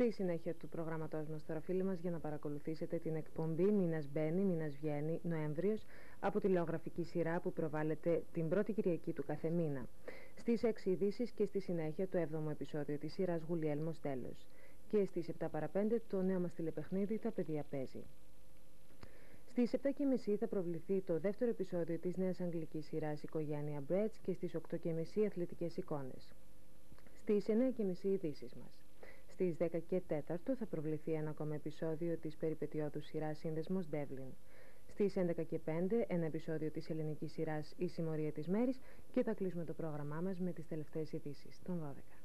Στη συνέχεια του προγράμματός μας τώρα φίλοι μας για να παρακολουθήσετε την εκπομπή Μήνας μπαίνει, Μήνας βγαίνει, Νοέμβριος από τηλεογραφική σειρά που προβάλλεται την πρώτη Κυριακή του κάθε μήνα. Στις 6 ειδήσεις και στη συνέχεια το 7ο επεισόδιο της σειράς Γουλιέλμος τέλος. Και στις 7 παρα 5 το νέο μας τηλεπαιχνίδι «Τα παιδιά παίζει». Στις 7.30 θα προβληθεί το δεύτερο επεισόδιο της νέας αγγλικής σειράς «Οικογένεια Μπρέτς» και στις 8.30 αθλητικές εικόνες. Στις 9.30 ειδήσεις μας. Στις 10 και 4 θα προβληθεί ένα ακόμα επεισόδιο της περιπετειώτους σειράς Σύνδεσμος Devlin. Στις 11 και 5 ένα επεισόδιο της ελληνικής σειράς Η Συμμορία της Μέρης και θα κλείσουμε το πρόγραμμά μας με τις τελευταίες ειδήσεις των 12.